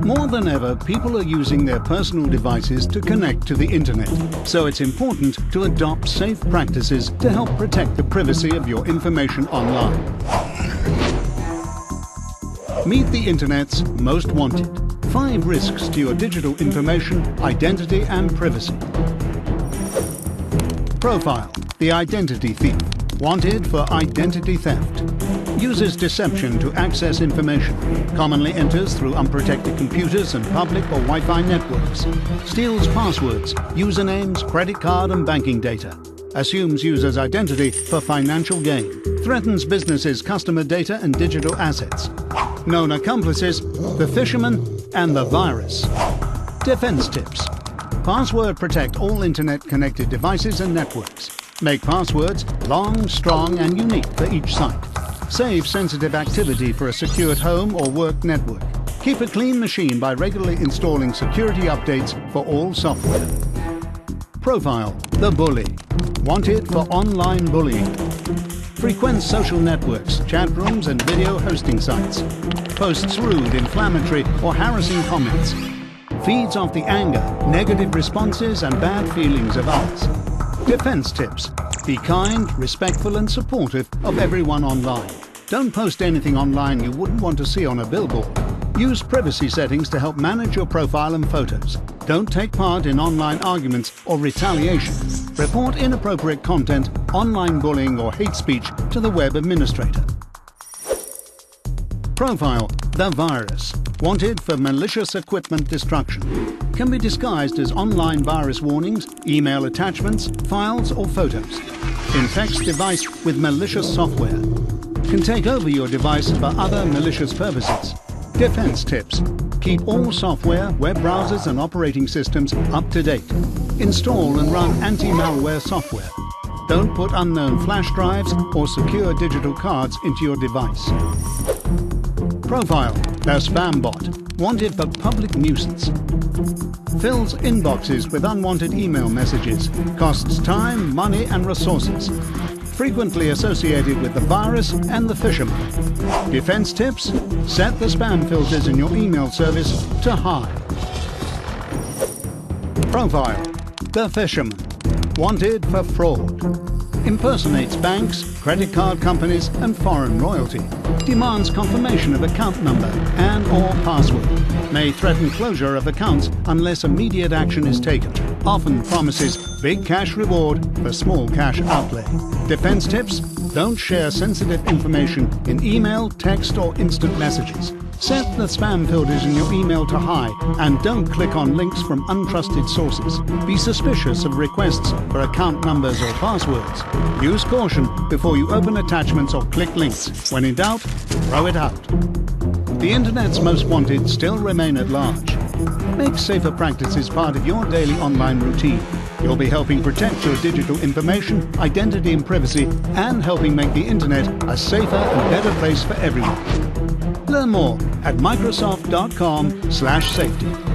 More than ever, people are using their personal devices to connect to the internet. So it's important to adopt safe practices to help protect the privacy of your information online. Meet the Internet's most wanted. Five risks to your digital information, identity and privacy. Profile, the identity thief. Wanted for identity theft. Uses deception to access information. Commonly enters through unprotected computers and public or Wi-Fi networks. Steals passwords, usernames, credit card and banking data. Assumes users' identity for financial gain. Threatens businesses' customer data and digital assets. Known accomplices, the fisherman and the virus. Defense tips. Password protect all internet-connected devices and networks. Make passwords long, strong and unique for each site. Save sensitive activity for a secured home or work network. Keep a clean machine by regularly installing security updates for all software. Profile, the bully. Wanted for online bullying. Frequent social networks, chat rooms and video hosting sites. Posts rude, inflammatory or harassing comments. Feeds off the anger, negative responses and bad feelings of others. Defense tips. Be kind, respectful and supportive of everyone online. Don't post anything online you wouldn't want to see on a billboard. Use privacy settings to help manage your profile and photos. Don't take part in online arguments or retaliation. Report inappropriate content, online bullying or hate speech to the web administrator. Profile, the virus. Wanted for malicious equipment destruction. Can be disguised as online virus warnings, email attachments, files or photos. Infects device with malicious software. Can take over your device for other malicious purposes. Defense tips. Keep all software, web browsers and operating systems up to date. Install and run anti-malware software. Don't put unknown flash drives or secure digital cards into your device. Profile, the spam bot, wanted for public nuisance. Fills inboxes with unwanted email messages, costs time, money and resources. Frequently associated with the virus and the fisherman. Defense tips? Set the spam filters in your email service to high. Profile, the fisherman, wanted for fraud impersonates banks, credit card companies and foreign royalty, demands confirmation of account number and or password, may threaten closure of accounts unless immediate action is taken, often promises big cash reward for small cash outlay. Defense tips? Don't share sensitive information in email, text or instant messages. Set the spam filters in your email to high and don't click on links from untrusted sources. Be suspicious of requests for account numbers or passwords. Use caution before you open attachments or click links. When in doubt, throw it out. The Internet's most wanted still remain at large. Make safer practices part of your daily online routine. You'll be helping protect your digital information, identity and privacy, and helping make the Internet a safer and better place for everyone. Learn more at microsoft.com/safety.